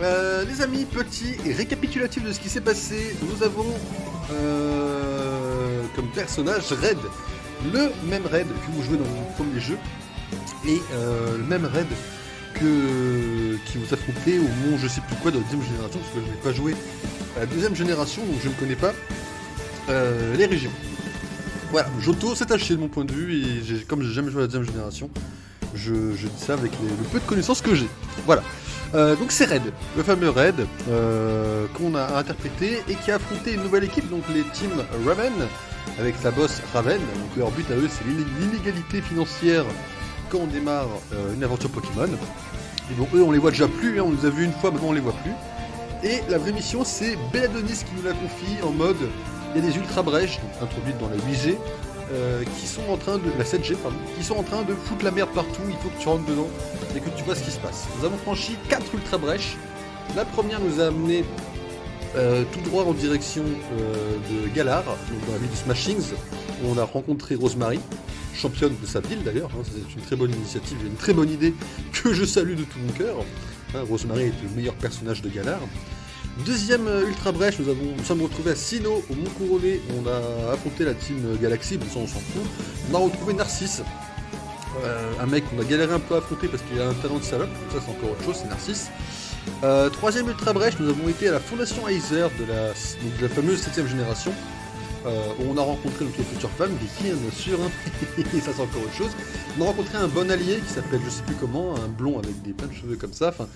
Euh, les amis, petit récapitulatif de ce qui s'est passé. Nous avons euh, comme personnage Red, le même Red que vous jouez dans le premier jeu, et euh, le même Red que qui vous affrontez au monde je sais plus quoi de la deuxième génération, parce que je n'ai pas joué à la deuxième génération, donc je ne connais pas les régions. Voilà, Joto s'est acheté de mon point de vue, et comme j'ai jamais joué à la deuxième génération, je, dis ça avec le peu de connaissances que j'ai. Voilà. Euh, donc c'est Red, le fameux Red euh, qu'on a interprété et qui a affronté une nouvelle équipe, donc les teams Raven, avec sa boss Raven. Donc leur but à eux c'est l'inégalité financière quand on démarre euh, une aventure Pokémon. Et bon eux on les voit déjà plus, hein, on les a vus une fois, maintenant on les voit plus. Et la vraie mission c'est Belladonis qui nous la confie en mode il y a des ultra brèches donc introduites dans la 8G euh, qui sont en train de la 7G pardon, qui sont en train de foutre la merde partout, il faut que tu rentres dedans et que tu vois ce qui se passe. Nous avons franchi 4 ultra brèches. La première nous a amené euh, tout droit en direction euh, de Galar, donc dans la ville de Smashings, où on a rencontré Rosemary, championne de sa ville d'ailleurs. hein, c'est une très bonne initiative et une très bonne idée que je salue de tout mon cœur. Hein, Rosemary est le meilleur personnage de Galar. Deuxième euh, ultra brèche, nous, avons, nous sommes retrouvés à Sino, au Mont Couronné. On a affronté la team euh, Galaxy, mais ça on s'en fout. On a retrouvé Narcisse, euh, un mec qu'on a galéré un peu à affronter parce qu'il a un talent de salope, ça c'est encore autre chose, c'est Narcisse. Troisième ultra brèche, nous avons été à la fondation Heiser de la, de la fameuse 7ème génération, euh, où on a rencontré notre future femme, Vicky, bien sûr, hein. ça c'est encore autre chose. On a rencontré un bon allié qui s'appelle je sais plus comment, un blond avec des plein de cheveux comme ça. Enfin,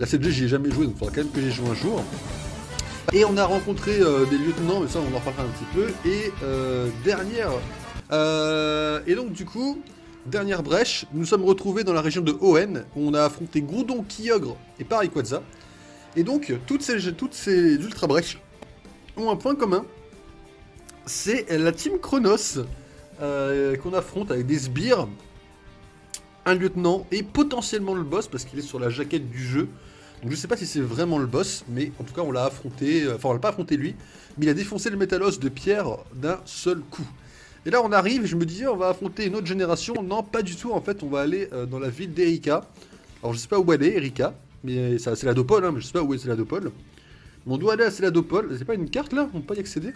la 7G j'y ai jamais joué, donc il faudra quand même que j'y joue un jour. Et on a rencontré euh, des lieutenants, mais ça on en reparlera un petit peu. Et euh, dernière. euh, et donc du coup, dernière brèche, nous sommes retrouvés dans la région de Oen, où on a affronté Groudon, Kyogre et Paraquadza. Et donc, toutes ces, toutes ces ultra brèches ont un point commun. C'est la team Chronos euh, qu'on affronte avec des sbires, un lieutenant et potentiellement le boss parce qu'il est sur la jaquette du jeu. Donc je sais pas si c'est vraiment le boss, mais en tout cas on l'a affronté, euh, enfin on l'a pas affronté lui, mais il a défoncé le métalos de pierre d'un seul coup. Et là on arrive je me disais on va affronter une autre génération, non pas du tout en fait on va aller euh, dans la ville d'Erika. Alors je sais pas où elle est Erika, mais c'est la Dopole, hein, mais je sais pas où est c'est la Dopole. On doit aller à Céladopole, c'est pas une carte là? On peut pas y accéder?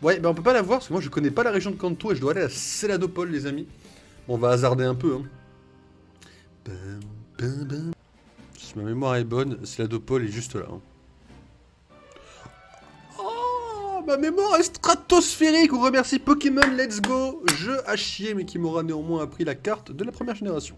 Ouais, ben on peut pas la voir parce que moi je connais pas la région de Kanto et je dois aller à Céladopole les amis. Bon, on va hasarder un peu. Hein. Si ma mémoire est bonne, Céladopole est juste là. hein. Oh, ma mémoire est stratosphérique. On remercie Pokémon Let's Go. Jeu à chier mais qui m'aura néanmoins appris la carte de la première génération.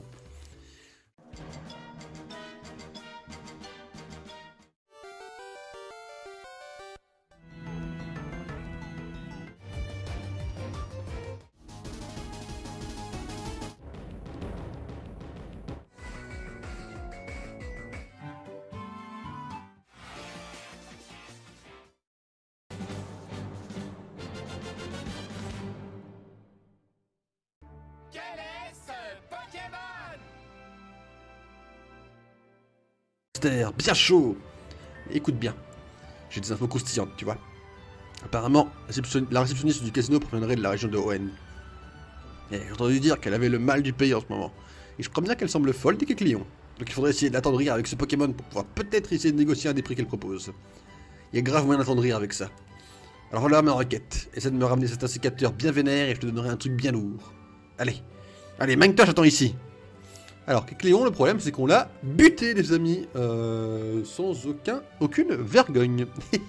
Bien chaud Écoute bien, j'ai des infos croustillantes, tu vois. Apparemment, la réception- la réceptionniste du casino proviendrait de la région de Owen. Et j'ai entendu dire qu'elle avait le mal du pays en ce moment. Et je crois bien qu'elle semble folle des clients. Donc il faudrait essayer d'attendrir avec ce Pokémon pour pouvoir peut-être essayer de négocier un des prix qu'elle propose. Il y a grave moyen d'attendrir avec ça. Alors voilà ma requête. Essaie de me ramener cet insécateur bien vénère et je te donnerai un truc bien lourd. Allez, allez, Magnetosh attends ici. Alors, Cléon, le problème, c'est qu'on l'a buté, les amis, euh, sans aucun, aucune vergogne.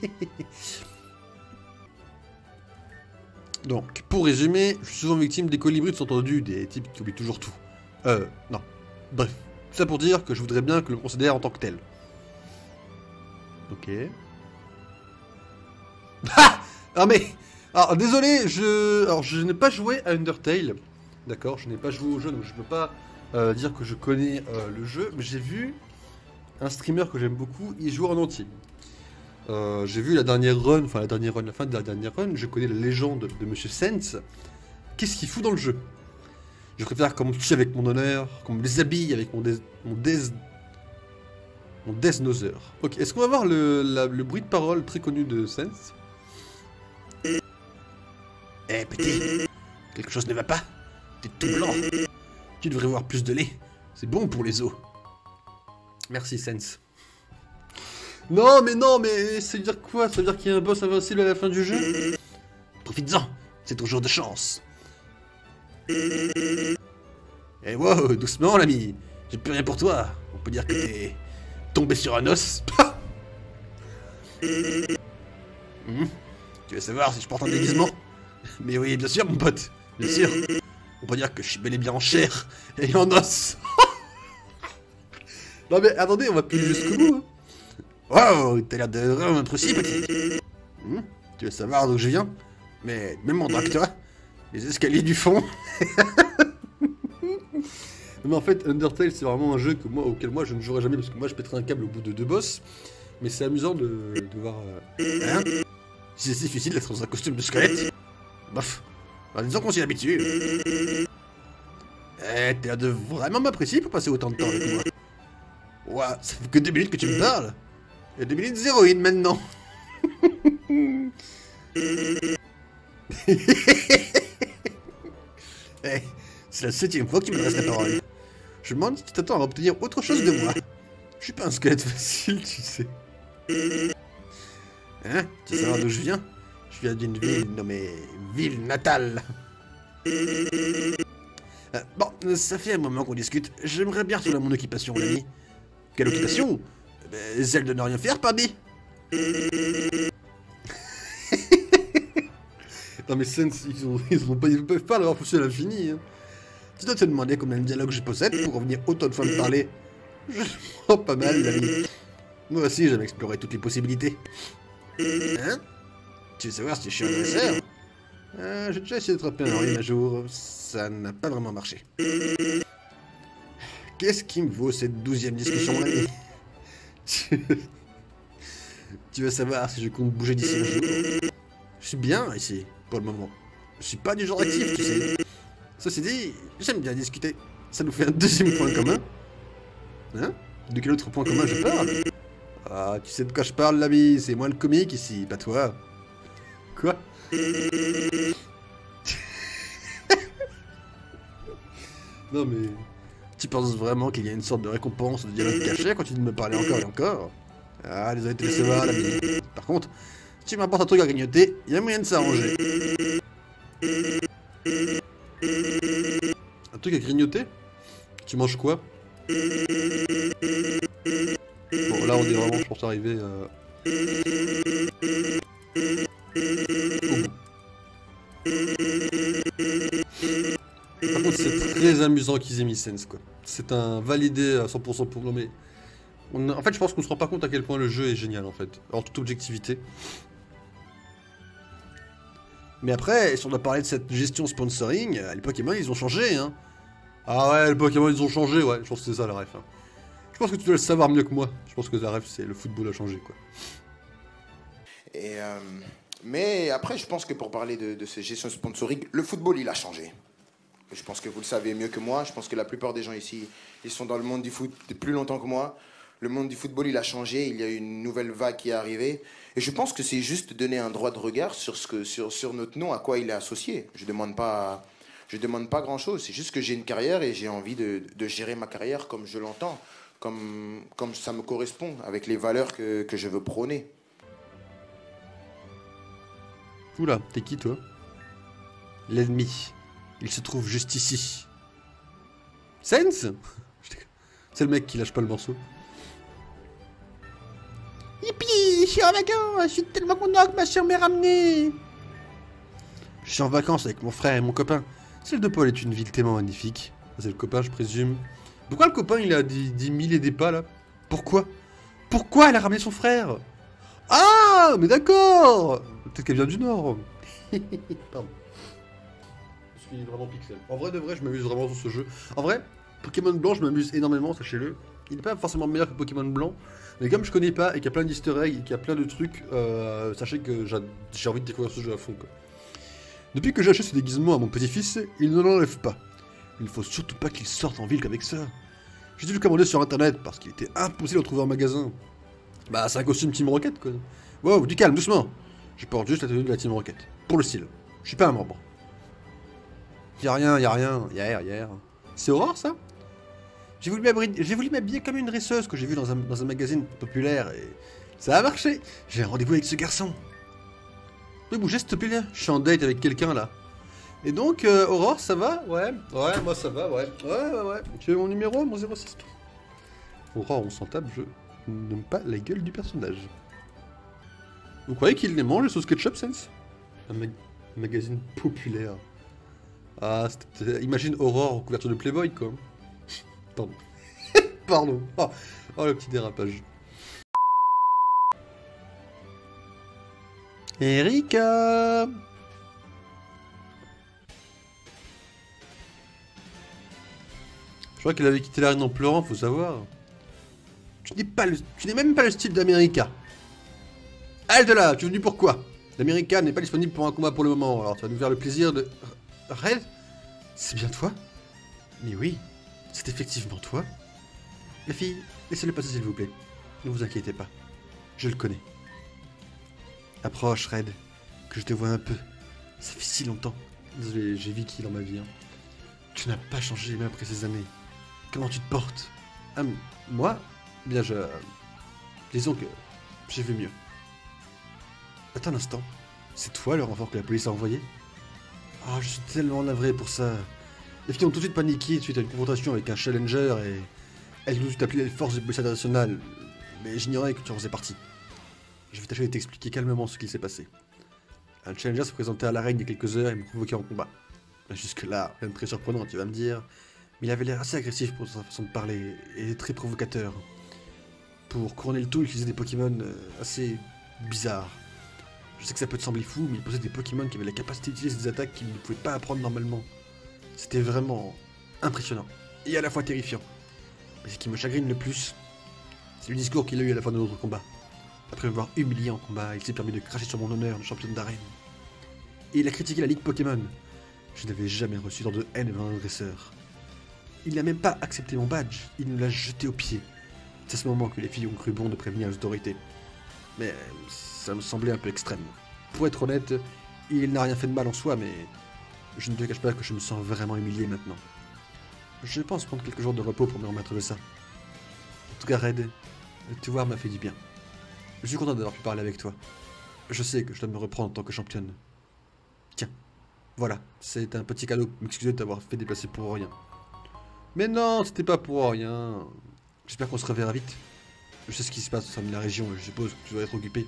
Donc, pour résumer, je suis souvent victime des colibris entendus, des types qui oublient toujours tout. Euh, non. Bref, tout ça pour dire que je voudrais bien que le considère en tant que tel. Ok. Ah Ah mais... Alors, désolé, je... Alors, je n'ai pas joué à Undertale. D'accord, je n'ai pas joué au jeu, donc je peux pas euh, dire que je connais euh, le jeu, mais j'ai vu un streamer que j'aime beaucoup y jouer en entier. Euh, j'ai vu la dernière run, enfin la dernière run, la fin de la dernière run, je connais la légende de Monsieur Sense. Qu'est-ce qu'il fout dans le jeu? Je préfère qu'on me tue avec mon honneur, qu'on me déshabille avec mon dés... mon dés... mon Ok, est-ce qu'on va voir le, le bruit de parole très connu de Sense Eh petit, quelque chose ne va pas? T'es tout blanc. Tu devrais voir plus de lait. C'est bon pour les os. Merci, Sense. Non, mais non, mais ça veut dire quoi? Ça veut dire qu'il y a un boss invincible à la fin du jeu? Profites-en, c'est ton jour de chance. Eh wow, doucement l'ami, j'ai plus rien pour toi. On peut dire que t'es tombé sur un os. Hmm, Tu veux savoir si je porte un déguisement? Mais oui, bien sûr mon pote, bien sûr. On peut dire que je suis bel et bien en chair et en os. non mais attendez, on va plus jusqu'au bout. hein. Wow, t'as l'air de vraiment aussi petit. Hmm, Tu veux savoir d'où je viens Mais même que toi. Les escaliers du fond. mais en fait, Undertale, c'est vraiment un jeu que moi, auquel moi je ne jouerai jamais parce que moi je pèterai un câble au bout de deux boss. Mais c'est amusant de, voir. euh, Hein C'est difficile d'être dans un costume de squelette. Bof. Bah, disons qu'on s'y habitue. Eh, t'as de vraiment m'apprécier pour passer autant de temps avec moi. Ouah, ça fait que deux minutes que tu me parles. A deux minutes zéroïne maintenant. Eh, c'est la septième fois que tu m'adresses la parole. Je demande si tu t'attends à obtenir autre chose de moi. Je suis pas un squelette facile, tu sais. Hein Tu sais d'où je viens? Viens d'une ville nommée Ville Natale. Euh, bon, ça fait un moment qu'on discute. J'aimerais bien retrouver mon occupation, l'ami. Quelle occupation? Ben, Celle de ne rien faire, pardi Non mais Sense, ils, ont, peuvent pas l'avoir poussé à l'infini. Hein. Tu dois te demander combien de dialogues je possède pour revenir autant de fois me parler. Je pas mal. Moi aussi, j'aime explorer toutes les possibilités. Hein? Tu veux savoir si je suis un euh, J'ai déjà essayé d'attraper un rhume un jour, ça n'a pas vraiment marché. Qu'est-ce qui me vaut cette douzième discussion, l'ami tu... tu veux savoir si je compte bouger d'ici un jour Je suis bien ici, pour le moment. Je suis pas du genre actif, tu sais. Ceci dit, j'aime bien discuter. Ça nous fait un deuxième point commun. Hein De quel autre point commun je parle? Ah, tu sais de quoi je parle, l'ami, c'est moi le comique ici, pas toi. Quoi Non mais... Tu penses vraiment qu'il y a une sorte de récompense de dialogue caché continuer de me parler encore et encore Ah, désolé de te laisser voir. Par contre, si tu m'apportes un truc à grignoter, il y a moyen de s'arranger. Un truc à grignoter? Tu manges quoi? Bon, là on est vraiment, je pense, arrivé euh, très amusant qu'ils aient mis Sense, quoi. C'est un validé à 100% pour nous, mais... en fait, je pense qu'on se rend pas compte à quel point le jeu est génial, en fait. En toute objectivité. Mais après, si on doit parler de cette gestion sponsoring, euh, les Pokémon, ils ont changé, hein. Ah ouais, les Pokémon, ils ont changé, ouais. Je pense que c'est ça, la ref. hein. Je pense que tu dois le savoir mieux que moi. Je pense que la ref, c'est le football a changé, quoi. Et, euh, mais après, je pense que pour parler de, de ces gestions sponsoring, le football, il a changé. Je pense que vous le savez mieux que moi. Je pense que la plupart des gens ici, ils sont dans le monde du foot plus longtemps que moi. Le monde du football, il a changé. Il y a une nouvelle vague qui est arrivée. Et je pense que c'est juste donner un droit de regard sur, ce que, sur, sur notre nom, à quoi il est associé. Je ne demande pas, pas grand-chose. C'est juste que j'ai une carrière et j'ai envie de, de gérer ma carrière comme je l'entends, comme, comme ça me correspond, avec les valeurs que, que je veux prôner. Oula, t'es qui, toi? L'ennemi. Il se trouve juste ici. Sense. C'est le mec qui lâche pas le morceau. Yippee Je suis en vacances Je suis tellement content que ma soeur m'ait ramené Je suis en vacances avec mon frère et mon copain. Celle de Paul est une ville tellement magnifique. C'est le copain, je présume. Pourquoi le copain, il a 10, 10 000 et des pas, là? Pourquoi? Pourquoi elle a ramené son frère? Ah Mais d'accord Peut-être qu'elle vient du Nord. Pardon. Vraiment pixel. En vrai de vrai, je m'amuse vraiment sur ce jeu. En vrai, Pokémon Blanc, je m'amuse énormément, sachez-le. Il n'est pas forcément meilleur que Pokémon Blanc, mais comme je connais pas et qu'il y a plein d'easter eggs et qu'il y a plein de trucs, euh, sachez que j'a- j'ai envie de découvrir ce jeu à fond. Depuis que j'ai acheté ce déguisement à mon petit-fils, il ne l'enlève pas. Il faut surtout pas qu'il sorte en ville qu'avec ça. J'ai dû le commander sur internet parce qu'il était impossible de le trouver en magasin. Bah, c'est un costume Team Rocket quoi. Wow, du calme, doucement. Je porte juste la tenue de la Team Rocket. Pour le style. Je suis pas un membre. Y'a rien, y'a rien, y'a rien. C'est Aurore ça? J'ai voulu m'habiller comme une dresseuse que j'ai vu dans un, dans un magazine populaire et ça a marché. J'ai un rendez-vous avec ce garçon. Oui, bougez s'il te plaît, je suis en date avec quelqu'un là. Et donc, euh, Aurore, ça va? Ouais, ouais, moi ça va, ouais. Ouais, ouais, ouais. Tu veux mon numéro, mon 06 Aurore, on s'en tape, je n'aime pas la gueule du personnage. Vous croyez qu'il les mange, les sauces ketchup, Sense? Un mag- magazine populaire. Ah, imagine Aurore en couverture de Playboy, quoi. Pardon. Pardon. Oh, oh, le petit dérapage. Erika Je crois qu'elle avait quitté l'arène en pleurant, faut savoir. Tu n'es même pas le style d'America. Halte là, tu es venu pourquoi L'America n'est pas disponible pour un combat pour le moment, alors tu vas nous faire le plaisir de... Red C'est bien toi? Mais oui, c'est effectivement toi. La fille, laissez-le passer s'il vous plaît. Ne vous inquiétez pas. Je le connais. Approche, Red, que je te vois un peu. Ça fait si longtemps. Désolé, j'ai Vicky dans ma vie. hein. Tu n'as pas changé même après ces années. Comment tu te portes? Ah, moi? Bien, je... Disons que j'ai vu mieux. Attends un instant. C'est toi le renfort que la police a envoyé? Ah, je suis tellement navré pour ça. Les filles ont tout de suite paniqué suite à une confrontation avec un challenger et elles ont tout de suite appelé les forces de police internationale. Mais j'ignorais que tu en faisais partie. Je vais tâcher de t'expliquer calmement ce qui s'est passé. Un challenger se présentait à l'arène il y a quelques heures et me provoquait en combat. Jusque-là, rien de très surprenant, tu vas me dire. Mais il avait l'air assez agressif pour sa façon de parler et très provocateur. Pour couronner le tout, il utilisait des Pokémon euh, assez bizarres. Je sais que ça peut te sembler fou, mais il posait des Pokémon qui avaient la capacité d'utiliser des attaques qu'il ne pouvait pas apprendre normalement. C'était vraiment impressionnant et à la fois terrifiant. Mais ce qui me chagrine le plus, c'est le discours qu'il a eu à la fin de notre combat. Après me voir humilié en combat, il s'est permis de cracher sur mon honneur de championne d'arène. Et il a critiqué la Ligue Pokémon. Je n'avais jamais reçu tant de haine envers un agresseur. Il n'a même pas accepté mon badge, il nous l'a jeté aux pieds. C'est à ce moment que les filles ont cru bon de prévenir les autorités. Mais euh, ça me semblait un peu extrême. Pour être honnête, il n'a rien fait de mal en soi, mais je ne te cache pas que je me sens vraiment humilié maintenant. Je pense prendre quelques jours de repos pour me remettre de ça. En tout cas, Red, te voir m'a fait du bien. Je suis content d'avoir pu parler avec toi. Je sais que je dois me reprendre en tant que championne. Tiens, voilà, c'est un petit cadeau m'excuser de t'avoir fait déplacer pour rien. Mais non, c'était pas pour rien. J'espère qu'on se reverra vite. Je sais ce qui se passe au sein de la région, je suppose que tu dois être occupé.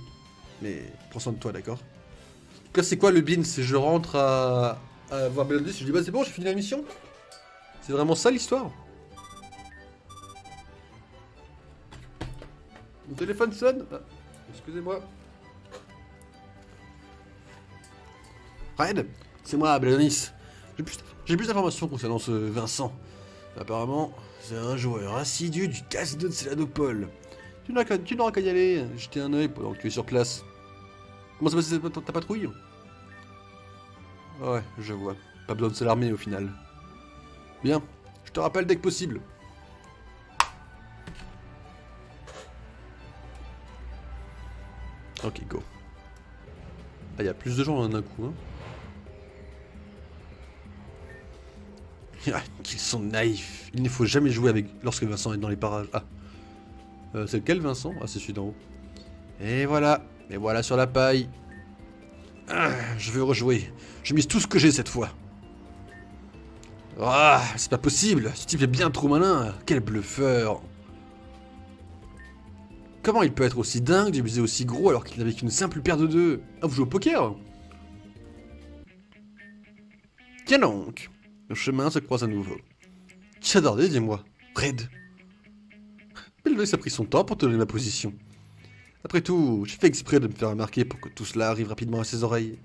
Mais prends soin de toi, d'accord? En tout cas, c'est quoi le bin C'est je rentre à, à voir Mélodie, je dis bah c'est bon, j'ai fini la mission C'est vraiment ça l'histoire? Mon téléphone sonne Ah, Excusez-moi. Red, c'est moi, plus, j'ai plus d'informations concernant ce Vincent. Apparemment, c'est un joueur assidu du casino de Céladopole. Tu n'auras qu'à y aller, jeter un œil pendant que tu es sur place. Comment ça passe ta patrouille? Ouais, je vois. Pas besoin de s'alarmer au final. Bien, je te rappelle dès que possible. Ok, go. Ah, il y a plus de gens en un coup, hein. Ah, Qu'ils sont naïfs. Il ne faut jamais jouer avec lorsque Vincent est dans les parages. Ah. Euh, c'est lequel Vincent? Ah, c'est celui d'en haut. Et voilà. Et voilà sur la paille. Ah, je veux rejouer. Je mise tout ce que j'ai cette fois. Ah, c'est pas possible. Ce type est bien trop malin. Quel bluffeur. Comment il peut être aussi dingue de aussi gros alors qu'il n'avait qu'une simple paire de deux? Ah, vous jouez au poker? Tiens donc Nos chemins se croisent à nouveau. Qui a dis-moi Red Bellois a pris son temps pour te donner ma position. Après tout, j'ai fait exprès de me faire remarquer pour que tout cela arrive rapidement à ses oreilles.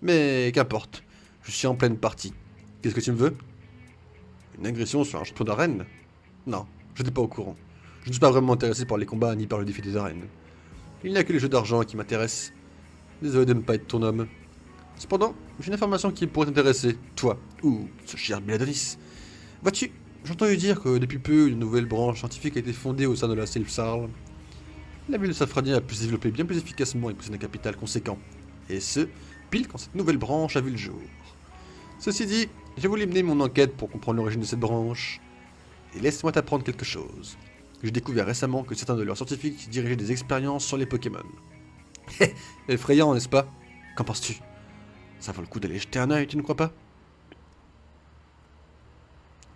Mais qu'importe, je suis en pleine partie. Qu'est-ce que tu me veux? Une agression sur un champion d'arène? Non, je n'étais pas au courant. Je ne suis pas vraiment intéressé par les combats ni par le défi des arènes. Il n'y a que les jeux d'argent qui m'intéressent. Désolé de ne pas être ton homme. Cependant, j'ai une information qui pourrait t'intéresser, toi, ou ce cher Biladonis. Vois-tu, j'ai entendu dire que depuis peu, une nouvelle branche scientifique a été fondée au sein de la Sylph-Sarl. La ville de Safrania a pu se développer bien plus efficacement et possède un capital conséquent. Et ce, pile quand cette nouvelle branche a vu le jour. Ceci dit, j'ai voulu mener mon enquête pour comprendre l'origine de cette branche. et laisse-moi t'apprendre quelque chose. J'ai découvert récemment que certains de leurs scientifiques dirigeaient des expériences sur les Pokémon. Effrayant, n'est-ce pas? Qu'en penses-tu? Ça vaut le coup d'aller jeter un œil, tu ne crois pas?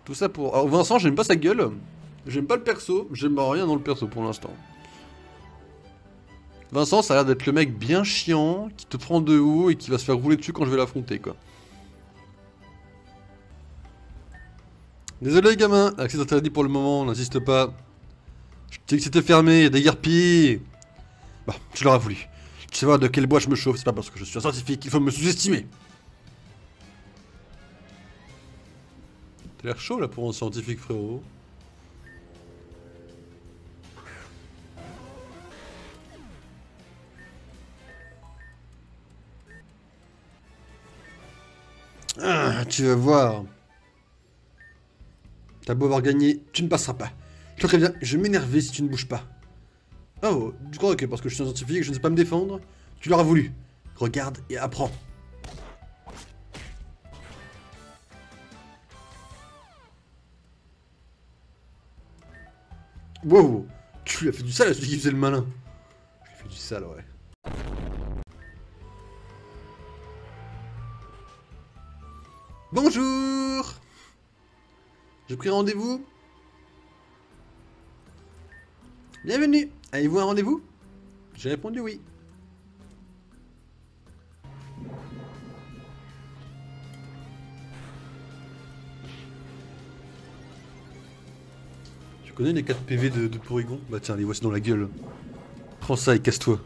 Tout ça pour... Alors Vincent, j'aime pas sa gueule. J'aime pas le perso. J'aime rien dans le perso pour l'instant. Vincent, ça a l'air d'être le mec bien chiant, qui te prend de haut et qui va se faire rouler dessus quand je vais l'affronter, quoi. Désolé, gamin. Accès interdit pour le moment, n'insiste pas. Je dis que c'était fermé, y des guerpilles. Bah, tu l'auras voulu. Tu sais voir de quel bois je me chauffe, c'est pas parce que je suis un scientifique qu'il faut me sous-estimer. T'as l'air chaud là pour un scientifique, frérot. Ah, tu vas voir. T'as beau avoir gagné, tu ne passeras pas. Je te préviens, je vais m'énerver si tu ne bouges pas. Oh, tu crois que parce que je suis un scientifique, je ne sais pas me défendre Tu l'auras voulu. Regarde et apprends. Wow Tu lui as fait du sale à celui qui faisait le malin. Je lui ai fait du sale, ouais. Bonjour J'ai pris rendez-vous Bienvenue Avez-vous un rendez-vous? J'ai répondu oui. Connais les 4 PV de, de Porygon Bah tiens, les voici dans la gueule. Prends ça et casse-toi.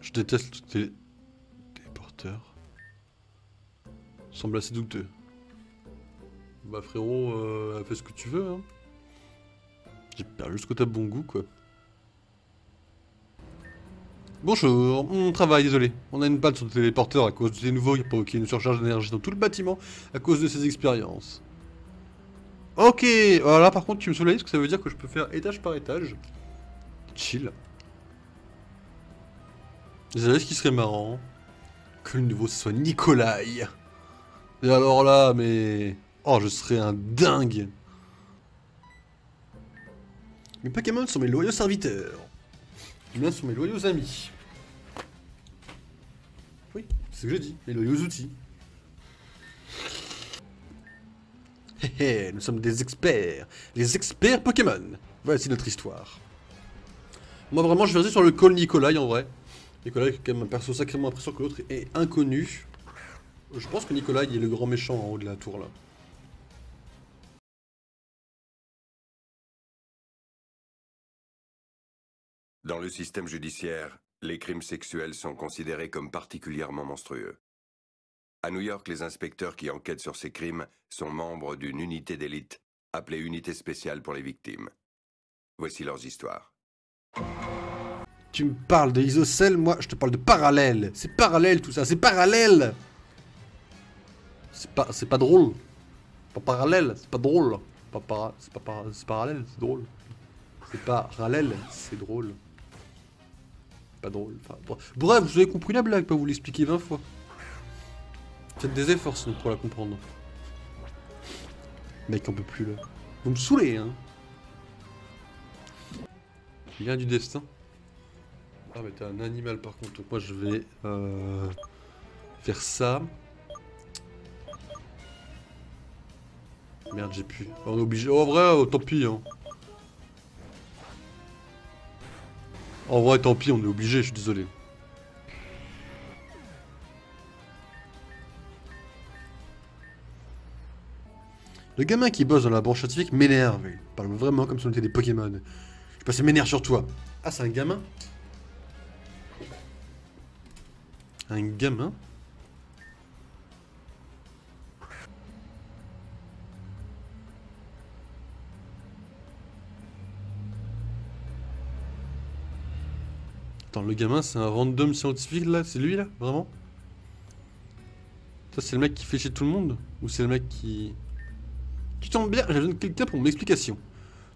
Je déteste les téléporteurs. Semble assez douteux. Bah frérot, euh, fais ce que tu veux. Hein. J'ai perdu juste que t'as bon goût quoi. Bonjour, on travaille, désolé. On a une panne sur le téléporteur à cause des nouveaux qui provoqué une surcharge d'énergie dans tout le bâtiment à cause de ces expériences. Ok, alors là par contre tu me soulages parce que ça veut dire que je peux faire étage par étage. Chill. Vous savez ce qui serait marrant Que le nouveau soit Nikolai. Et alors là, mais... Oh, je serais un dingue Mes Pokémon sont mes loyaux serviteurs. Les sont mes loyaux amis. Que j'ai dit, mes loyaux outils. Hé hé, nous sommes des experts. Les experts Pokémon. Voici notre histoire. Moi vraiment, je vais sur le call Nikolai en vrai. Nikolai est quand même un perso sacrément impressionnant que l'autre est inconnu. Je pense que Nikolai est le grand méchant en haut de la tour là. Dans le système judiciaire, les crimes sexuels sont considérés comme particulièrement monstrueux. À New York, les inspecteurs qui enquêtent sur ces crimes sont membres d'une unité d'élite appelée Unité spéciale pour les victimes. Voici leurs histoires. Tu me parles de isocèle, moi je te parle de parallèle. C'est parallèle tout ça, c'est parallèle. C'est pas, c'est pas drôle. Pas parallèle, c'est pas drôle. Pas para, c'est pas para- c'est parallèle, c'est drôle. C'est parallèle, c'est drôle. Pas drôle. Bref, vous avez compris la blague, pas vous l'expliquer 20 fois. Faites des efforts pour la comprendre. Mec, on peut plus là. Vous me saoulez, hein. Lien du destin. Ah mais t'es un animal par contre, moi je vais euh, faire ça. Merde j'ai plus. On est obligé. Oh, en vrai, oh, tant pis hein. En vrai tant pis, on est obligé, je suis désolé. Le gamin qui bosse dans la branche scientifique m'énerve. Il parle vraiment comme si on était des Pokémon. Je passé m'énerve sur toi. Ah c'est un gamin? Un gamin? Attends, le gamin, c'est un random scientifique là C'est lui là Vraiment? Ça, c'est le mec qui fait chier tout le monde Ou c'est le mec qui. Tu tombes bien, j'ai besoin de quelqu'un pour mon explication.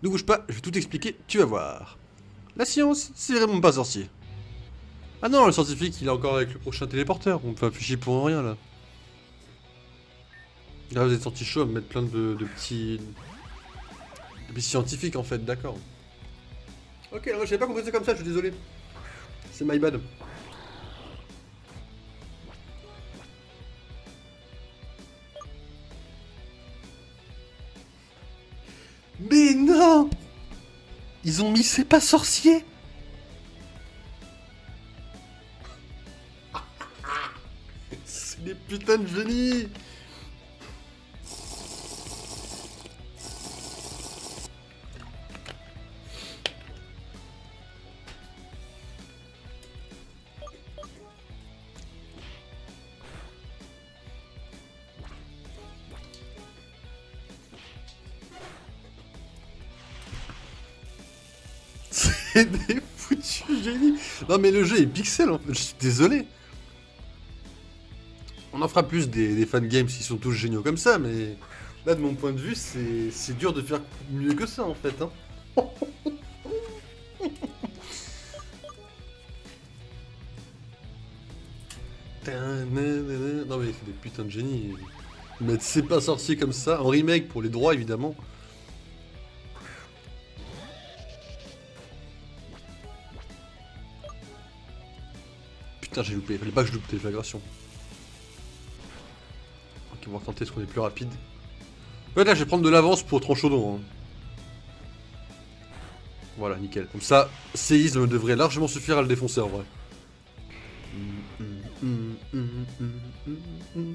Ne bouge pas, je vais tout expliquer, tu vas voir. La science, c'est vraiment pas sorcier. Ah non, le scientifique, il est encore avec le prochain téléporteur. On fait afficher pour rien, là. Là, vous êtes sorti chaud à me mettre plein de, de petits... De petits scientifiques, en fait, d'accord. Ok, alors, j'avais pas compris ça comme ça, je suis désolé. C'est my bad. Mais non! Ils ont mis C'est pas sorcier C'est des putains de génies Des foutus génies Non mais le jeu est pixel en fait, je suis désolé On en fera plus des, des fangames s'ils sont tous géniaux comme ça, mais... Là de mon point de vue, c'est dur de faire mieux que ça en fait. Hein. Non mais c'est des putains de génies. Mettre C'est pas sorcier comme ça, en remake pour les droits évidemment. J'ai loupé. Fallait pas que je loupe déflagration. Ok, on va tenter ce qu'on est plus rapide. Ouais, là, je vais prendre de l'avance pour Tranchodon. Hein. Voilà, nickel. Comme ça, séisme devrait largement suffire à le défoncer en vrai.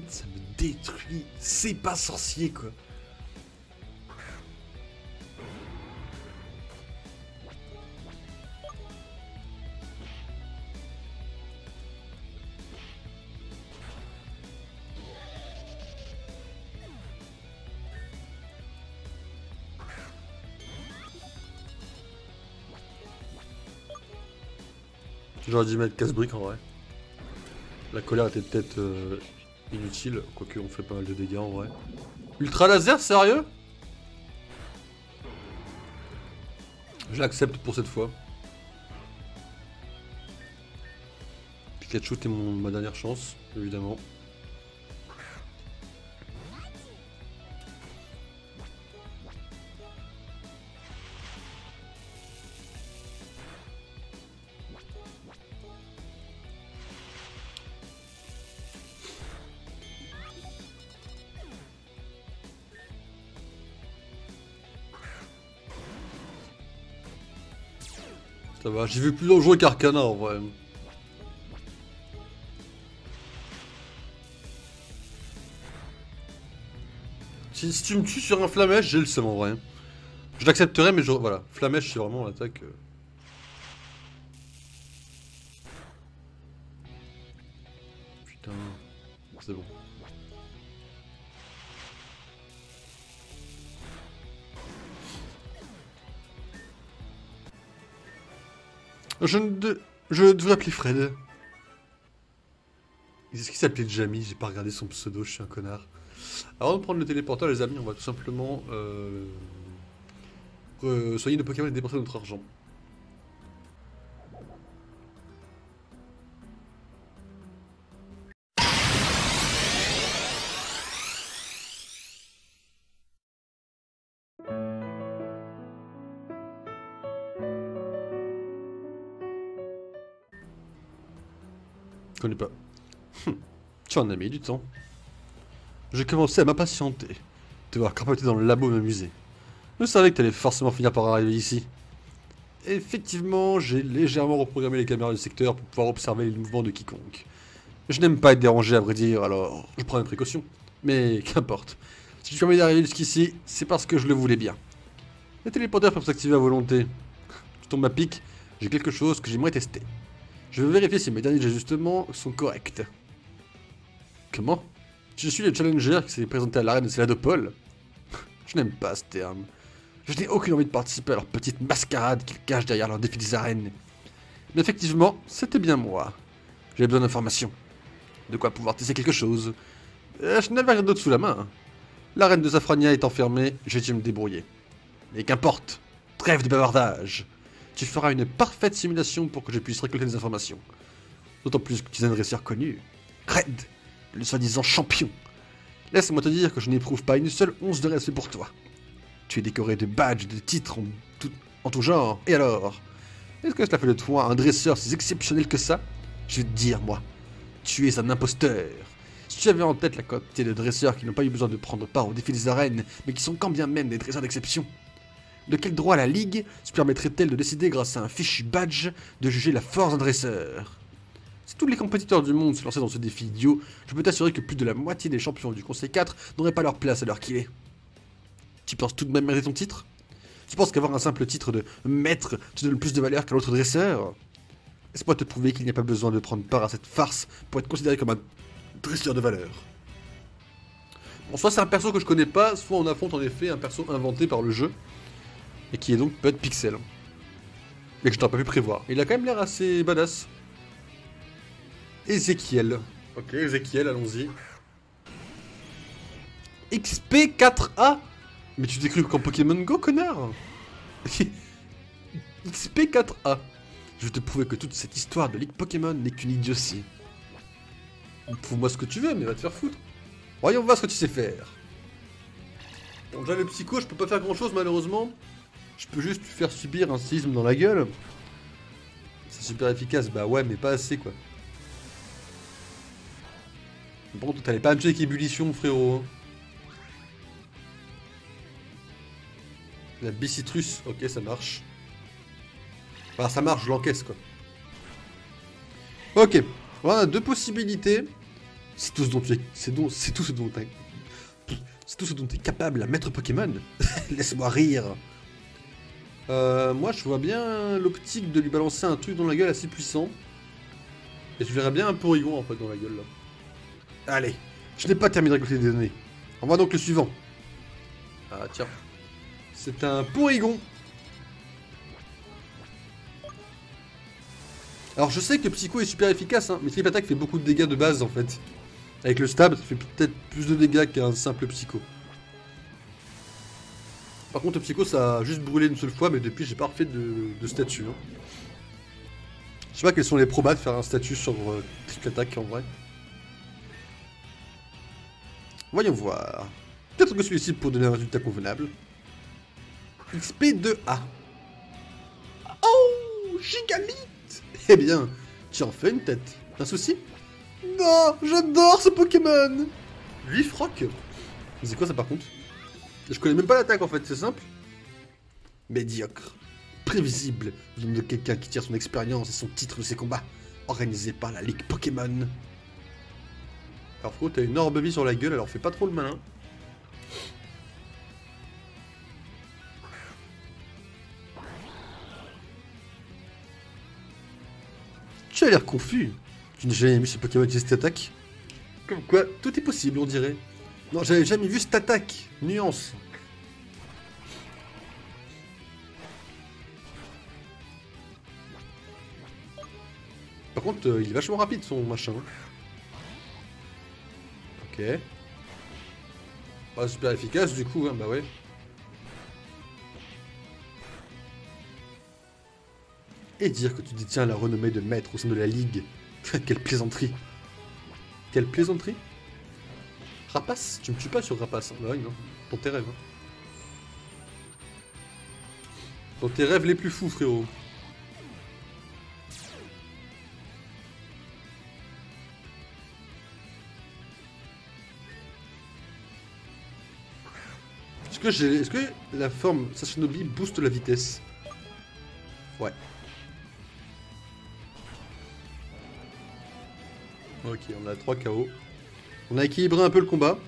Ça me détruit. C'est pas sorcier, quoi. J'aurais dû mettre casse-brique en vrai. La colère était peut-être euh, inutile, quoique on fait pas mal de dégâts en vrai. Ultra laser, sérieux? Je l'accepte pour cette fois. Pikachu, t'es ma dernière chance, évidemment. J'ai vu plus dangereux qu'Arcana en vrai. Si, si tu me tues sur un flamèche, j'ai le seum en vrai. Je l'accepterai, mais je... voilà. Flamèche, c'est vraiment l'attaque. euh. Putain. C'est bon. Je ne... de- Je devrais appeler Fred. Est-ce qu'il s'appelait Jamie J'ai pas regardé son pseudo, je suis un connard. Avant de prendre le téléporteur, les amis, on va tout simplement euh, euh, soigner nos Pokémon et dépenser notre argent. Connais pas. Hum, Tu en as mis du temps. J'ai commencé à m'impatienter. De voir crapahuter dans le labo m'amuser. Je savais que t'allais forcément finir par arriver ici. Effectivement, j'ai légèrement reprogrammé les caméras du secteur pour pouvoir observer les mouvements de quiconque. Je n'aime pas être dérangé à vrai dire, alors je prends mes précautions. Mais qu'importe. Si je suis permis d'arriver jusqu'ici, c'est parce que je le voulais bien. Les téléporteurs peuvent s'activer à volonté. Je tombe à pic, j'ai quelque chose que j'aimerais tester. Je veux vérifier si mes derniers ajustements sont corrects. Comment? Je suis le challenger qui s'est présenté à l'arène de Céladopole Je n'aime pas ce terme. Je n'ai aucune envie de participer à leur petite mascarade qu'ils cachent derrière leur défi des arènes. Mais effectivement, c'était bien moi. J'ai besoin d'informations. De quoi pouvoir tester quelque chose. Euh, je n'avais rien d'autre sous la main. L'arène de Safrania est enfermée, j'ai dû me débrouiller. Mais qu'importe, trêve de bavardage. Tu feras une parfaite simulation pour que je puisse récolter des informations. D'autant plus que tu es un dresseur connu. Red, le soi-disant champion. Laisse-moi te dire que je n'éprouve pas une seule once de respect pour toi. Tu es décoré de badges, de titres en tout, en tout genre. Et alors Est-ce que cela fait de toi un dresseur si exceptionnel que ça? Je vais te dire, moi, tu es un imposteur. Si tu avais en tête la quantité de dresseurs qui n'ont pas eu besoin de prendre part au défi des arènes, mais qui sont quand bien même des dresseurs d'exception, de quel droit la Ligue se permettrait-elle de décider, grâce à un fichu badge, de juger la force d'un dresseur? Si tous les compétiteurs du monde se lançaient dans ce défi idiot, je peux t'assurer que plus de la moitié des champions du Conseil 4 n'auraient pas leur place à l'heure qu'il est. Tu penses tout de même mériter ton titre? Tu penses qu'avoir un simple titre de maître te donne plus de valeur qu'un autre dresseur? Laisse-moi te prouver qu'il n'y a pas besoin de prendre part à cette farce pour être considéré comme un dresseur de valeur. Bon, soit c'est un perso que je connais pas, soit on affronte en effet un perso inventé par le jeu, et qui est donc peut-être pixel. Et que je n'aurais pas pu prévoir. Il a quand même l'air assez badass. Ezekiel. Ok, Ezekiel, allons-y. XP4A Mais tu t'es cru qu'en Pokémon Go, connard XP4A Je vais te prouver que toute cette histoire de Ligue Pokémon n'est qu'une idiotie. Prouve-moi ce que tu veux, mais va te faire foutre. Voyons voir ce que tu sais faire. Bon, déjà le psycho, je peux pas faire grand chose malheureusement. Je peux juste faire subir un sisme dans la gueule. C'est super efficace, bah ouais, mais pas assez quoi. Bon, t'allais pas me tuer avec ébullition, frérot. hein. La bicitrus, ok, ça marche. Enfin, ça marche, je l'encaisse quoi. Ok, on a deux possibilités. C'est tout ce dont tu es. C'est tout ce dont. C'est tout ce dont capable, un maître Pokémon. Laisse-moi rire. Euh, moi, je vois bien l'optique de lui balancer un truc dans la gueule assez puissant. Et je verrais bien un Porygon en fait dans la gueule là. Allez, je n'ai pas terminé de récolter des données. On va donc le suivant. Ah tiens. C'est un Porygon. Alors je sais que Psycho est super efficace, hein, mais Trip Attack fait beaucoup de dégâts de base en fait. Avec le stab, ça fait peut-être plus de dégâts qu'un simple Psycho. Par contre, le Psycho, ça a juste brûlé une seule fois, mais depuis, j'ai pas refait de, statut. hein. Je sais pas quels sont les probas de faire un statut sur euh, Triple Attack en vrai. Voyons voir. Peut-être que celui-ci pour donner un résultat convenable. XP2A. Oh Gigalite Eh bien, tu en fais une tête. Un souci? Non J'adore ce Pokémon Vif Rock C'est quoi ça par contre? Je connais même pas l'attaque en fait, c'est simple. Médiocre. Prévisible, de quelqu'un qui tire son expérience et son titre de ses combats, organisé par la Ligue Pokémon. Alors t'as une orbe vie sur la gueule, alors fais pas trop le malin. Tu as l'air confus. Tu n'as jamais vu ce Pokémon qui attaque Comme quoi, tout est possible, on dirait. Non, j'avais jamais vu cette attaque. Nuance. Par contre, euh, il est vachement rapide son machin. Ok. Pas super efficace du coup, hein, bah ouais. Et dire que tu détiens la renommée de maître au sein de la ligue. Quelle plaisanterie. Quelle plaisanterie Rapace Tu me tues pas sur Rapace, hein. Bah oui, non. Dans tes rêves. hein. Dans tes rêves les plus fous, frérot. Est-ce que que la forme Sashinobi booste la vitesse? Ouais. Ok, on a 3 KO. On a équilibré un peu le combat.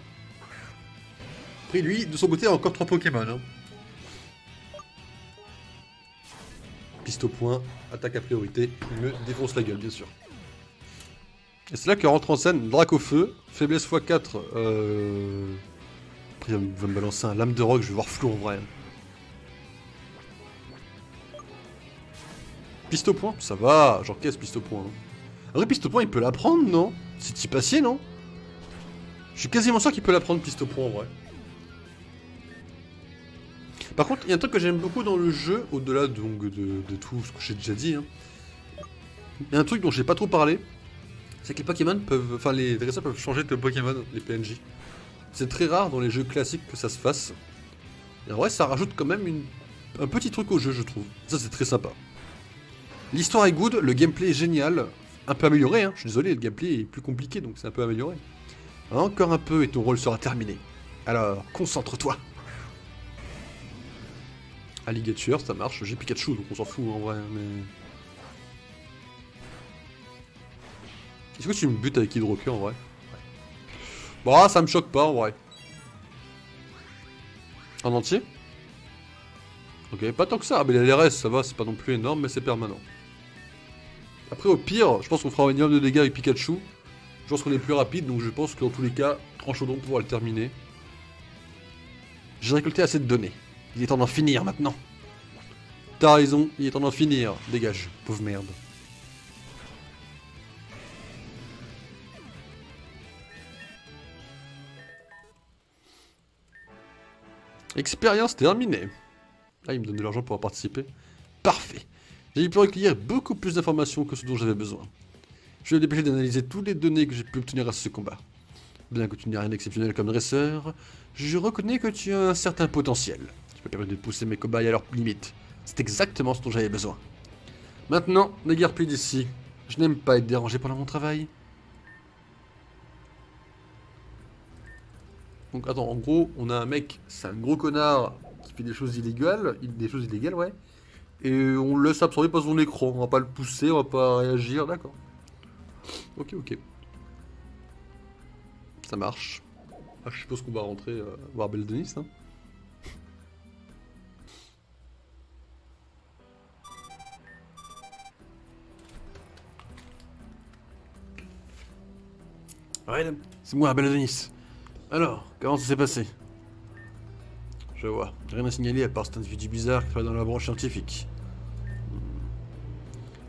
Après lui, de son côté, a encore 3 Pokémon. Hein. Piste au point, attaque à priorité, il me défonce la gueule, bien sûr. Et c'est là que rentre en scène Drac feu, faiblesse x4. Euh... Après, il va me balancer un lame de rock, je vais voir flou en vrai. Piste au point Ça va, j'encaisse piste au point. hein. Vrai, piste au point, il peut la prendre, non? C'est petit passier, non? Je suis quasiment sûr qu'il peut la prendre piste au point, en vrai. Par contre, il y a un truc que j'aime beaucoup dans le jeu, au-delà donc de, tout ce que j'ai déjà dit. hein. Il y a un truc dont j'ai pas trop parlé, c'est que les Pokémon peuvent. Enfin, les dresseurs peuvent changer de Pokémon, les PNJ. C'est très rare dans les jeux classiques que ça se fasse. Et en vrai, ça rajoute quand même un petit truc au jeu, je trouve. Ça, c'est très sympa. L'histoire est good, le gameplay est génial. Un peu amélioré, hein. Je suis désolé, le gameplay est plus compliqué, donc c'est un peu amélioré. Encore un peu et ton rôle sera terminé. Alors, concentre-toi. Alligator, ça marche. J'ai Pikachu, donc on s'en fout en vrai, mais... Est-ce que tu me butes avec Hydroqueur en vrai? Bon, ah, ça me choque pas en vrai. En entier? Ok, pas tant que ça. Mais les LRS, ça va, c'est pas non plus énorme, mais c'est permanent. Après, au pire, je pense qu'on fera un minimum de dégâts avec Pikachu. Je pense qu'on est plus rapide, donc je pense que dans tous les cas, Tranchodon pourra le terminer. J'ai récolté assez de données. Il est temps d'en finir maintenant. T'as raison, il est temps d'en finir. Dégage, pauvre merde. Expérience terminée. Ah, il me donne de l'argent pour participer. Parfait. J'ai pu recueillir beaucoup plus d'informations que ce dont j'avais besoin. Je vais dépêcher d'analyser toutes les données que j'ai pu obtenir à ce combat. Bien que tu n'aies rien d'exceptionnel comme dresseur, je reconnais que tu as un certain potentiel. Tu peux permettre de pousser mes cobayes à leurs limites. C'est exactement ce dont j'avais besoin. Maintenant, ne guère plus d'ici. Je n'aime pas être dérangé pendant mon travail. Donc attends, en gros, on a un mec, c'est un gros connard qui fait des choses illégales, des choses illégales, ouais. Et on le laisse absorber par son écran. On va pas le pousser, on va pas réagir, d'accord. Ok, ok. Ça marche. Ah, je suppose qu'on va rentrer euh, voir Belle Denis, hein. Ouais, c'est moi, Belle Denis. Alors, comment ça s'est passé? Je vois. Rien à signaler à part cet individu bizarre qui travaille dans la branche scientifique.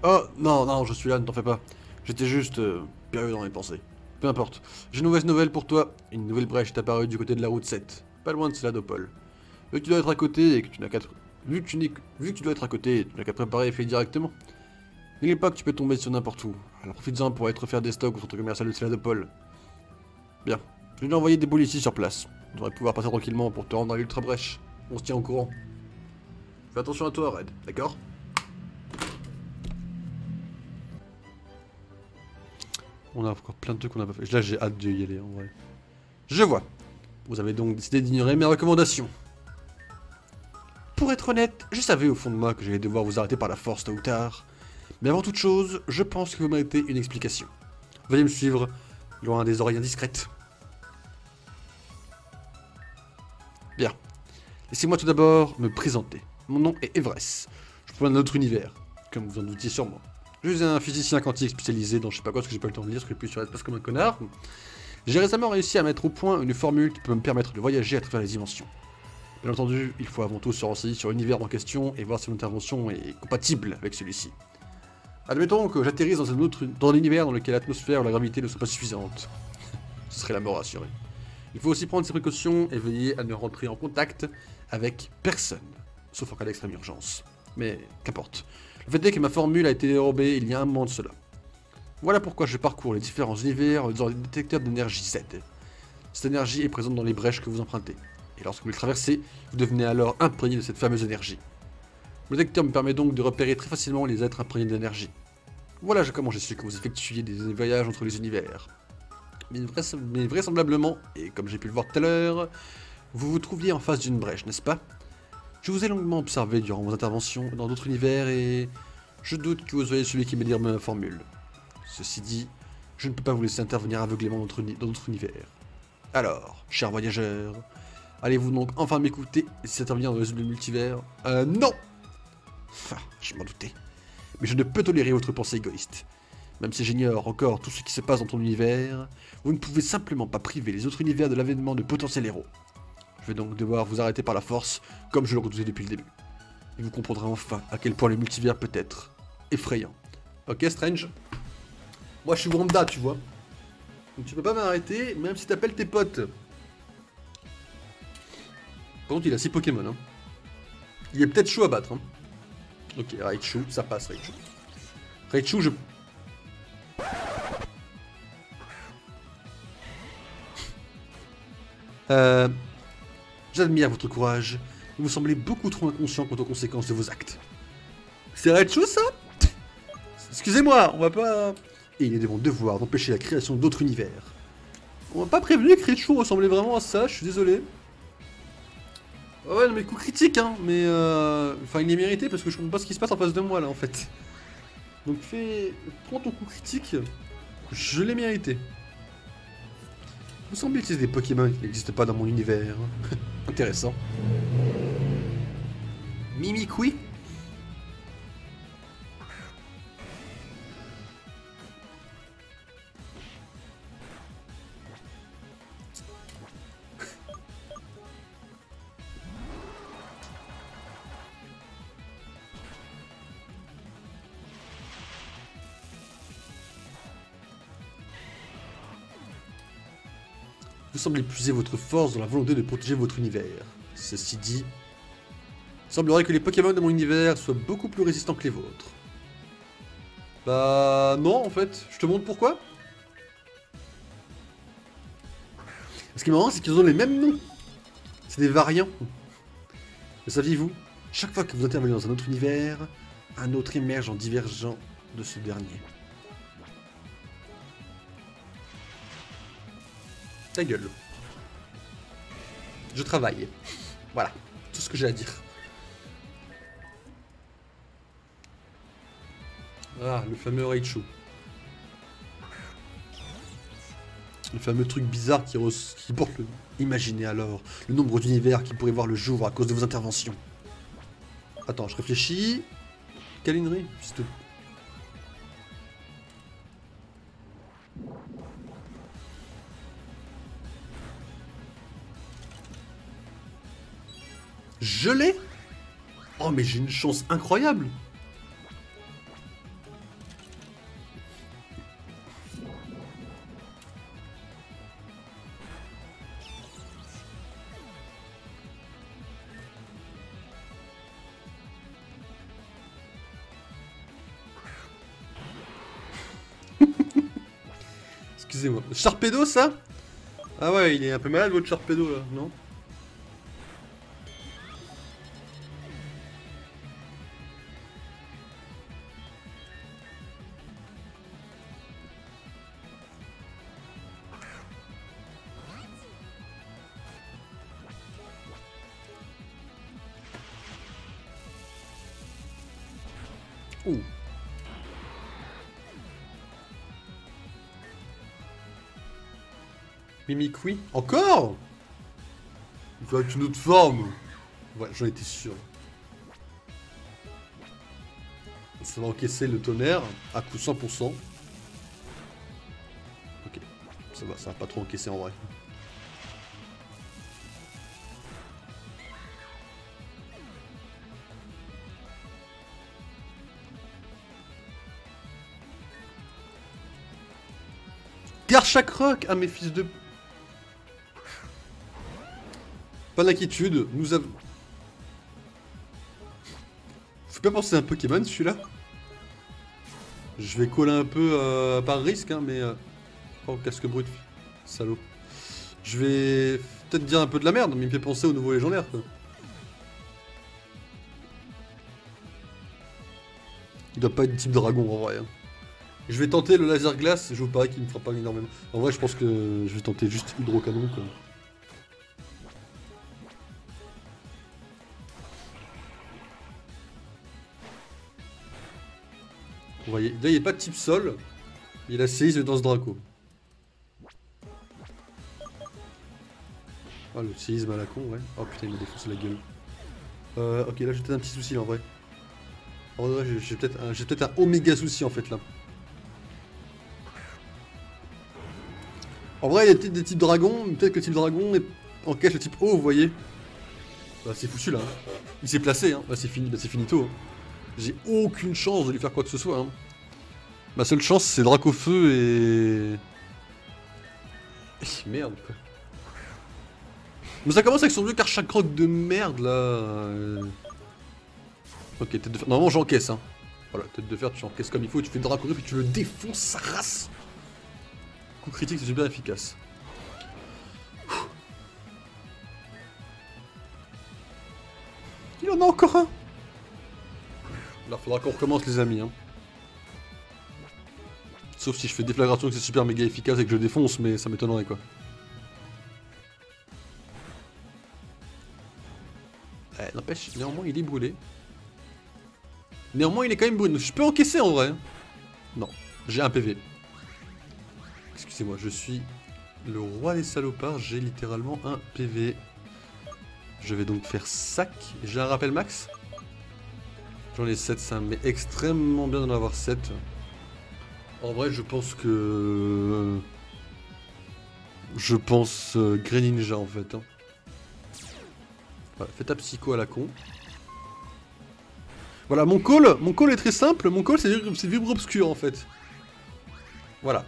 Oh, non, non, je suis là, ne t'en fais pas. J'étais juste euh, périlleux dans mes pensées. Peu importe. J'ai une mauvaise nouvelle pour toi. Une nouvelle brèche est apparue du côté de la route 7. Pas loin de Sladopol. Vu que tu dois être à côté et que tu n'as qu'à... Vu que tu, Vu tu dois être à côté, tu n'as qu'à préparer et faire directement. N'oublie pas que tu peux tomber sur n'importe où. Alors profites-en pour être faire des stocks au centre commercial de Sladopol. Bien. Je vais envoyer des policiers sur place. Tu devrais pouvoir passer tranquillement pour te rendre à l'ultra brèche. On se tient au courant. Fais attention à toi, Red, d'accord? On a encore plein de trucs qu'on n'a pas fait. Là, j'ai hâte d'y aller, en vrai. Je vois. Vous avez donc décidé d'ignorer mes recommandations. Pour être honnête, je savais au fond de moi que j'allais devoir vous arrêter par la force tôt ou tard. Mais avant toute chose, je pense que vous méritez une explication. Veuillez me suivre, loin des oreilles indiscrètes. Bien. Laissez-moi tout d'abord me présenter. Mon nom est Everest. Je provins d'un autre univers, comme vous en doutiez sûrement. Je suis un physicien quantique spécialisé dans je sais pas quoi, parce que j'ai pas le temps de lire, parce que je suis sur l'espace comme un connard. J'ai récemment réussi à mettre au point une formule qui peut me permettre de voyager à travers les dimensions. Bien entendu, il faut avant tout se renseigner sur l'univers en question et voir si l'intervention est compatible avec celui-ci. Admettons que j'atterrisse dans un autre dans un univers dans lequel l'atmosphère ou la gravité ne sont pas suffisantes. Ce serait la mort assurée. Il faut aussi prendre ses précautions et veiller à ne rentrer en contact avec personne, sauf en cas d'extrême urgence. Mais qu'importe. Fait est que ma formule a été dérobée il y a un moment de cela. Voilà pourquoi je parcours les différents univers en utilisant des détecteurs d'énergie Z. Cette énergie est présente dans les brèches que vous empruntez. Et lorsque vous les traversez, vous devenez alors imprégné de cette fameuse énergie. Le détecteur me permet donc de repérer très facilement les êtres imprégnés d'énergie. Voilà comment j'ai su que vous effectuiez des voyages entre les univers. Mais vraisemblablement, et comme j'ai pu le voir tout à l'heure, vous vous trouviez en face d'une brèche, n'est-ce pas? Je vous ai longuement observé durant vos interventions dans d'autres univers et je doute que vous soyez celui qui m'a dit ma formule. Ceci dit, je ne peux pas vous laisser intervenir aveuglément dans notre univers. Alors, chers voyageurs, allez-vous donc enfin m'écouter et si intervenir dans le multivers? Euh, non Enfin, je m'en doutais. Mais je ne peux tolérer votre pensée égoïste. Même si j'ignore encore tout ce qui se passe dans ton univers, vous ne pouvez simplement pas priver les autres univers de l'avènement de potentiels héros. Je vais donc devoir vous arrêter par la force, comme je le redoutais depuis le début. Et vous comprendrez enfin à quel point le multivers peut être effrayant. Ok, Strange? Moi, je suis Wanda, tu vois. Donc tu peux pas m'arrêter, même si t'appelles tes potes. Par contre, il a 6 Pokémon. Hein. Il est peut-être chaud à battre. Hein. Ok, Raichu, ça passe, Raichu. Raichu, je... Euh... J'admire votre courage. Vous semblez beaucoup trop inconscient quant aux conséquences de vos actes. C'est vrai de ça? Excusez-moi, on va pas... Et il est de mon devoir d'empêcher la création d'autres univers. On m'a pas prévenu que Richu ressemblait vraiment à ça, je suis désolé. Ouais, non, mais coup critique, hein, mais euh... Enfin, il est mérité parce que je comprends pas ce qui se passe en face de moi, là, en fait. Donc fais... Prends ton coup critique. Je l'ai mérité. Vous semblez utiliser des Pokémon qui n'existent pas dans mon univers. Intéressant. Mimikwi? Vous semblez puiser votre force dans la volonté de protéger votre univers. Ceci dit, il semblerait que les Pokémon de mon univers soient beaucoup plus résistants que les vôtres. Bah non en fait, je te montre pourquoi. Ce qui est marrant c'est qu'ils ont les mêmes noms. C'est des variants. Mais saviez-vous? Chaque fois que vous intervenez dans un autre univers, un autre émerge en divergeant de ce dernier. Ta gueule. Je travaille. Voilà, tout ce que j'ai à dire. Ah, le fameux Raichu. Le fameux truc bizarre qui, porte le... Imaginez alors le nombre d'univers qui pourraient voir le jour à cause de vos interventions. Attends, je réfléchis. Câlinerie, fils de- Je l'ai. Oh mais j'ai une chance incroyable. Excusez-moi. Sharpedo ça? Ah ouais, il est un peu malade votre Sharpedo là, non? Mimikwi Encore? Il faut une autre forme Ouais, j'en étais sûr. Ça va encaisser le tonnerre à coup 100%. Ok, ça va, ça va pas trop encaisser en vrai. Garchakroc Ah mes fils de... Pas d'inquiétude, nous avons... Faut pas penser à un Pokémon celui-là Je vais coller un peu euh, par risque, hein, mais... euh, Oh, casque brut, salaud. Je vais peut-être dire un peu de la merde, mais il me fait penser au nouveau légendaire, quoi. Il doit pas être type dragon, en vrai. hein. Je vais tenter le laser glace, je vous parie qu'il me fera pas énormément. En vrai, je pense que je vais tenter juste hydrocanon, quoi. Vous voyez, là il n'y a pas de type sol, il a séisme dans ce Draco. Oh le séisme à la con, ouais. Oh putain, il m'a défoncé la gueule. Euh, ok, là j'ai peut-être un petit souci en vrai. En vrai, j'ai- peut-être un, peut-être un oméga souci en fait là. En vrai, il y a peut-être des types dragons, peut-être que le type dragon est- encaisse le type eau, vous voyez. Bah, c'est foutu là. hein. Il s'est placé, hein. Bah, c'est fini, bah, c'est finito. hein. J'ai aucune chance de lui faire quoi que ce soit. Hein. Ma seule chance, c'est Dracofeu et... Merde, quoi. Mais ça commence avec son vieux Karchakroc de merde, là. Euh. Ok, tête de fer. Normalement, j'encaisse, hein. Voilà, tête de fer, tu encaisses comme il faut, tu fais Dracofeu, puis tu le défonces sa race. Coup critique, c'est super efficace. Il en a encore un alors faudra qu'on recommence les amis. Hein. Sauf si je fais déflagration que c'est super méga efficace et que je défonce, mais ça m'étonnerait quoi. Ouais, n'empêche, néanmoins il est brûlé. Néanmoins il est quand même brûlé. Je peux encaisser en vrai. Non, j'ai un PV. Excusez-moi, je suis le roi des salopards, j'ai littéralement un PV. Je vais donc faire sac. J'ai un rappel max J'en ai 7, ça me met extrêmement bien d'en avoir 7. En vrai, je pense que... Je pense euh, Greninja en fait. Hein. Voilà, fais ta psycho à la con. Voilà, mon call, mon call est très simple. Mon call, c'est vibre obscur en fait. Voilà.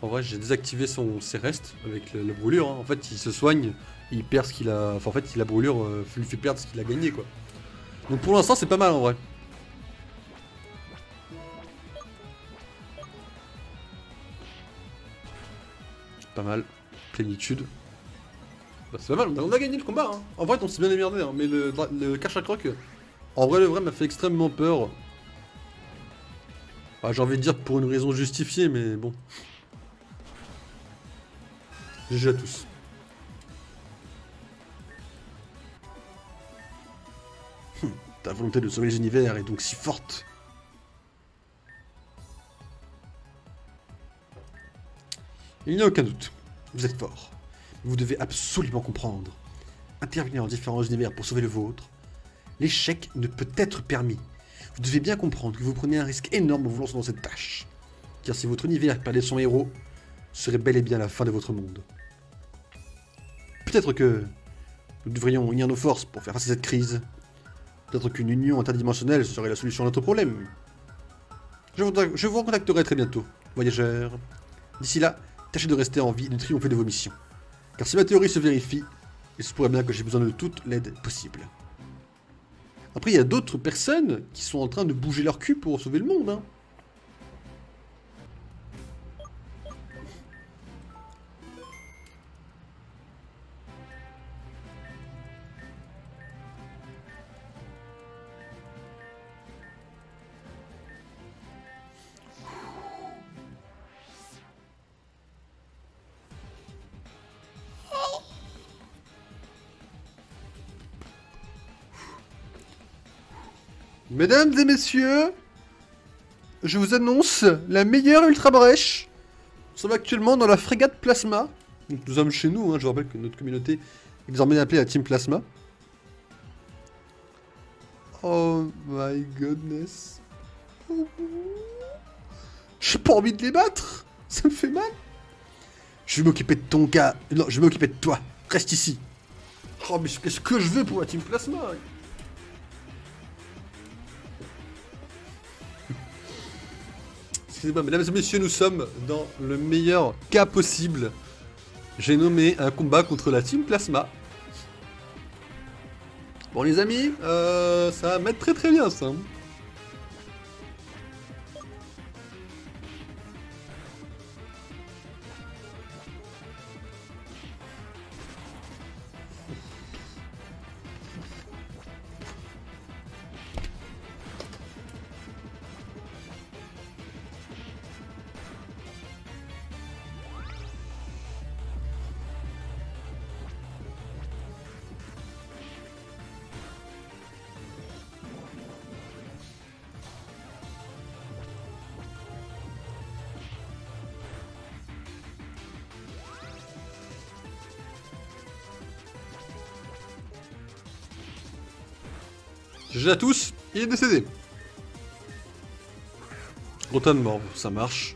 En vrai, j'ai désactivé son, ses restes avec la, brûlure. Hein. En fait, il se soigne, il perd ce qu'il a. Enfin, en fait, la brûlure euh, lui fait perdre ce qu'il a gagné, quoi. Donc pour l'instant, c'est pas mal en vrai. Pas mal. Plénitude. Bah, c'est pas mal, on a, gagné le combat. Hein. En vrai, on s'est bien démerdé, hein. mais le, le cache à croc, en vrai, le vrai m'a fait extrêmement peur. Bah, J'ai envie de dire pour une raison justifiée, mais bon. GG à tous. Ta volonté de sauver les univers est donc si forte. Il n'y a aucun doute. Vous êtes fort. Vous devez absolument comprendre. Intervenir dans différents univers pour sauver le vôtre, l'échec ne peut être permis. Vous devez bien comprendre que vous prenez un risque énorme en vous lançant dans cette tâche. Car si votre univers perdait son héros, ce serait bel et bien la fin de votre monde. Peut-être que nous devrions unir nos forces pour faire face à cette crise. Peut-être qu'une union interdimensionnelle serait la solution à notre problème. Je vous, recontacterai très bientôt, voyageurs. D'ici là, tâchez de rester en vie et de triompher de vos missions. Car si ma théorie se vérifie, il se pourrait bien que j'ai besoin de toute l'aide possible. Après, il y a d'autres personnes qui sont en train de bouger leur cul pour sauver le monde. Hein. Mesdames et messieurs, je vous annonce la meilleure ultra brèche. Nous sommes actuellement dans la frégate Plasma. nous sommes chez nous, hein. je vous rappelle que notre communauté est désormais appelée la Team Plasma. Oh my goodness. J'ai pas envie de les battre. Ça me fait mal. Je vais m'occuper de ton gars. Non, je vais m'occuper de toi. Reste ici. Oh mais qu'est-ce que je veux pour la Team Plasma mesdames et messieurs, nous sommes dans le meilleur cas possible. J'ai nommé un combat contre la Team Plasma. Bon les amis, euh, ça va mettre très très bien ça. GG à tous, il est décédé. Rotan mort, ça marche.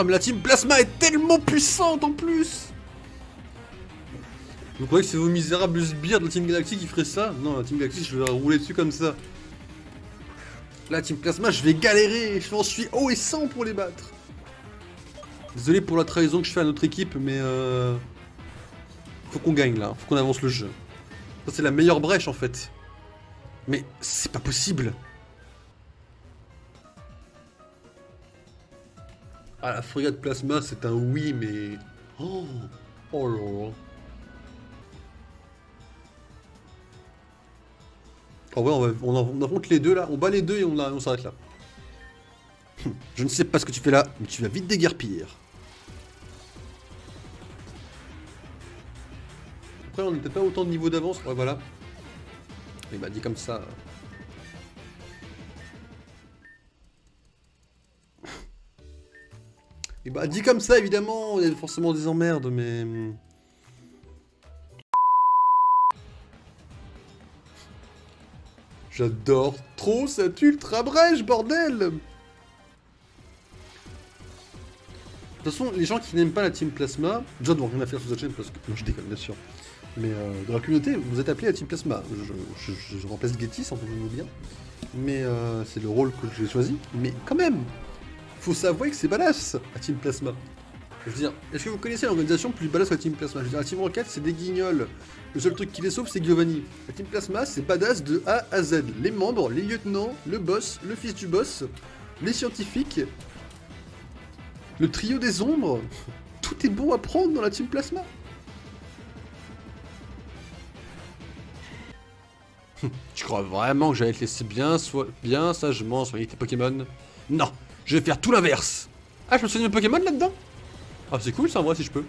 Ah la team Plasma est tellement puissante en plus Vous croyez que c'est vos misérables sbires de la Team Galactic qui feraient ça? Non, la Team Galactic, je vais rouler dessus comme ça. La Team Plasma, je vais galérer, je m'en suis haut et 100 pour les battre. Désolé pour la trahison que je fais à notre équipe, mais euh... Faut qu'on gagne là, faut qu'on avance le jeu. Ça c'est la meilleure brèche en fait. Mais c'est pas possible. Ah la frégate plasma c'est un oui mais... Oh, oh là là. En vrai on, va, on, en- on affronte les deux là, on bat les deux et on, on s'arrête là. Hum, Je ne sais pas ce que tu fais là, mais tu vas vite déguerpir. Après on n'était pas autant de niveau d'avance, ouais voilà. Il m'a dit comme ça. Bah dit comme ça évidemment, il y a forcément des emmerdes mais... hmm. J'adore trop cette ultra brèche bordel De toute façon, les gens qui n'aiment pas la Team Plasma, déjà n'ont rien à faire sur cette chaîne parce que. Non, je déconne, bien sûr. Mais euh, dans la communauté, vous êtes appelé la Team Plasma. Je, je- je remplace Getty, ça entendez-vous bien. Mais euh, c'est le rôle que j'ai choisi. Mais quand même, faut s'avouer que c'est badass, la Team Plasma. Je veux dire, est-ce que vous connaissez l'organisation plus badass que Team Plasma? Je veux dire, la Team Rocket, c'est des guignols. Le seul truc qui les sauve, c'est Giovanni. La Team Plasma, c'est badass de A à Z. Les membres, les lieutenants, le boss, le fils du boss, les scientifiques, le trio des ombres. Tout est bon à prendre dans la Team Plasma. Tu crois vraiment que j'allais te laisser bien, bien sagement soigner tes Pokémon? Non, je vais faire tout l'inverse. Ah, je me souviens de mes Pokémon là-dedans? Ah, c'est cool ça en vrai si je peux.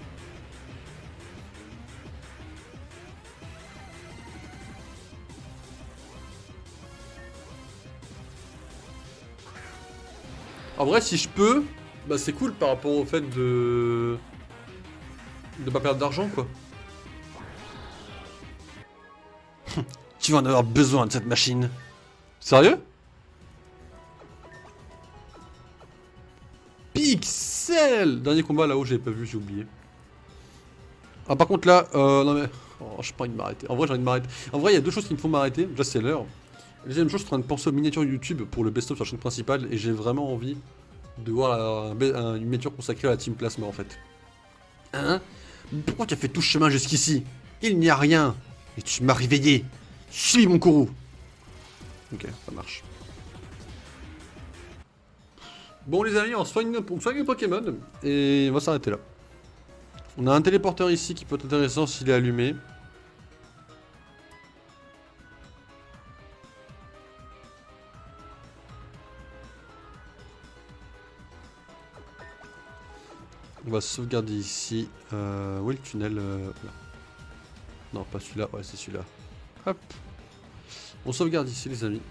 En vrai, si je peux, bah c'est cool par rapport au fait de. de pas perdre d'argent quoi. tu vas en avoir besoin de cette machine. Sérieux? Pixel Dernier combat là-haut, j'avais pas vu, j'ai oublié. Ah, par contre là, euh, non mais. Oh, j'ai pas envie de m'arrêter. En vrai, j'ai envie de m'arrêter. En vrai, il y a deux choses qui me font m'arrêter. Déjà, c'est l'heure. Deuxième chose, je suis en train de penser aux miniatures YouTube pour le best-of sur la chaîne principale et j'ai vraiment envie de voir un- une miniature consacrée à la Team Plasma en fait. Hein? Pourquoi tu as fait tout ce chemin jusqu'ici? Il n'y a rien Et tu m'as réveillé Suis mon courroux Ok, ça marche. Bon les amis, on soigne, on les Pokémon et on va s'arrêter là. On a un téléporteur ici qui peut être intéressant s'il est allumé. On va sauvegarder ici. Euh, où est le tunnel euh, Non, pas celui-là. Ouais, c'est celui-là. Hop. On sauvegarde ici, les amis.